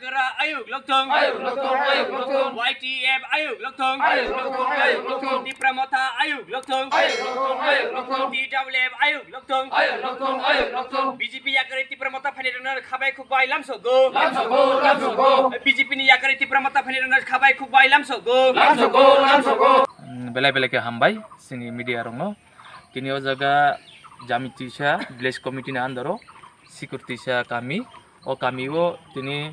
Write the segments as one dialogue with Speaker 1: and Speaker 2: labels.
Speaker 1: Agra, Ayuk Lokthong, Ayuk Lokthong, Ayuk Lokthong, YTM, Ayuk Lokthong, Ayuk Lokthong, Ayuk Lokthong, Di Pramota, Ayuk Lokthong, Ayuk Lokthong, Ayuk Lokthong, Di Jawlem, Ayuk Lokthong, Ayuk Lokthong, Ayuk Lokthong, BJP Agra, Di Pramota, Phanir Nar, Khabai Khubai, Lamso Go, Lamso Go, Lamso Go, BJP Ni Agra, Di Pramota, Phanir Nar, Khabai Khubai, Lamso Go, Lamso Go, Lamso Go.
Speaker 2: Belai belai ke hambai, sini media rongo, kini ozaga jamitisha, village committee na andaro, sikurtisha kami, o kami wo kini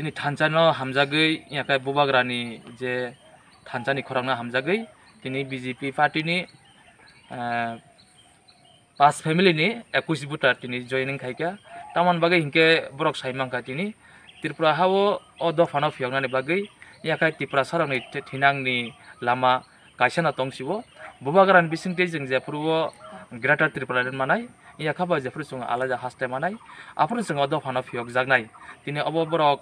Speaker 2: जिनी ठान्चान हामजागै याका बुबाग्रानि जे ठान्चानि खरांना हमजागै जिनी BJP पार्टिनि पास फेमिलिनि 21 बुटा दिनै जयनिं खायका तामन बागे हिंके book साइमांका दिनै त्रिपुरा हाव अ दफान of यगनानि बागै याका त्रिपुरा सरांनि थिनांनि लामा काइसाना तंसिबो बुबाग्रान बिसिंते जों जेफ्रुव ग्राटर Tripura run मानाय या खबर जेफ्रु सङ आलाजा हास्थाय मानाय आफ्रु सङ अ दफान अफ जागनाय दिनै अब ब्रक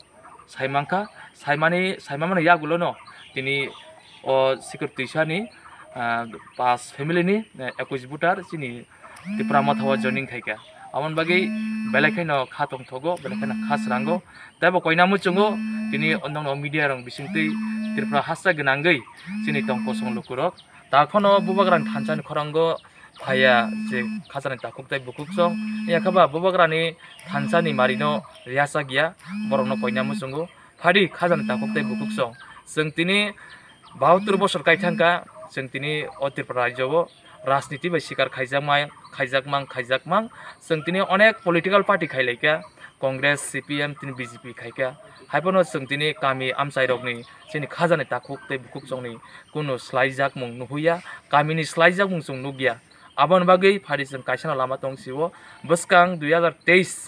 Speaker 2: সাইমাংখা সাইমানী সাইমা মানে ইয়াক গ'লো ন? তিনি অকৃত কৈছানি পাঁচ ফেমিলি নি একৈছ বুটার চিনি ত্রিপুরা মাথা জনিং খাইকা। আমন বাকি বেলেখাই ন খা তংথগ বেলেখাই না খাস রাঙ্গ তাই বা কইনামু চঙ্গ তিনি অন্য মিডিয়া রং বিশিংতেই ত্রিপুরা হাসা গনাঙ্গই চিনি টংক সংলুকুরক তাখন বুবাগ রান থানচান খরঙ্গ phaya je khazani takuk tai bukuk song yakhaba bobagrani thansani marino riasa gya borono koina musungu phari khazani takuk tai bukuk song sung tini 72 বছর কাইথাঙ্কা जों दिनै अतिरपुर रायजोआव राजनीति बै सिकार खाइजामाय खाइजाकमां खाइजाकमां जों दिनै अनेक पलिटिकल पार्टी खाइलायखा कंग्रेस सि पि एम तिन बि जे पि खाइखा हाइफोनो जों दिनै गामि आमसाइरगनि जोंनि खाजानि दाखुक दै बुखुक जोंनि कुनु स्लाइजाक मुं नुहैया गामिनि स्लाइजाक मुं जों नुगिया abon bagai parisan kaisana lama tong siwo beskang 2023